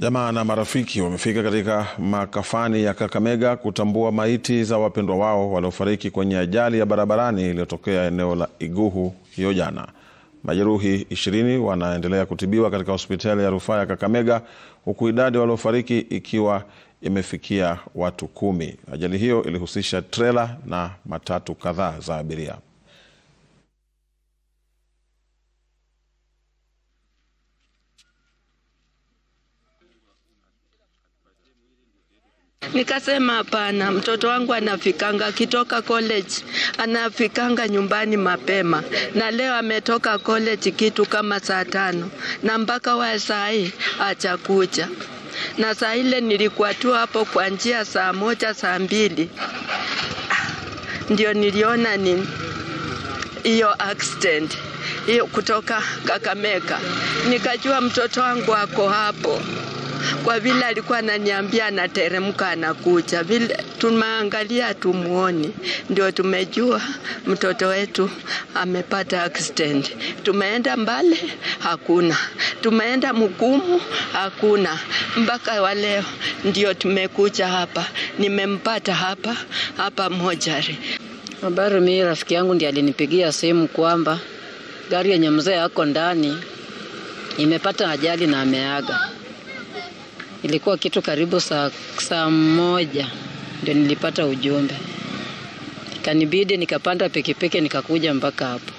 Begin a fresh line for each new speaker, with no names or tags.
Jamaa na marafiki wamefika katika makafani ya Kakamega kutambua maiti za wapendwa wao waliofariki kwenye ajali ya barabarani iliyotokea eneo la Iguhu hiyo jana. Majeruhi ishirini wanaendelea kutibiwa katika hospitali ya rufaa ya Kakamega huku idadi waliofariki ikiwa imefikia watu kumi. Ajali hiyo ilihusisha trela na matatu kadhaa za abiria.
Nikasema hapana, mtoto wangu anafikanga akitoka college, anafikanga nyumbani mapema, na leo ametoka college kitu kama saa tano na mpaka wa saa hii achakuja, na saa ile nilikuwa tu hapo kwa njia saa moja saa mbili. Ndio niliona ni hiyo accident hiyo kutoka Kakamega, nikajua mtoto wangu ako hapo. Kwa vile alikuwa ananiambia anateremka anakuja, vile tumeangalia tumuoni, ndio tumejua mtoto wetu amepata accident. Tumeenda mbali hakuna, tumeenda Mugumu hakuna, mpaka wa leo ndio tumekuja hapa, nimempata hapa hapa mojari.
Habari, mimi rafiki yangu ndiye alinipigia simu kwamba gari yenye mzee yako ndani imepata ajali na ameaga. Ilikuwa kitu karibu saa, saa moja ndio nilipata ujumbe, kanibidi nikapanda pikipiki nikakuja mpaka hapo.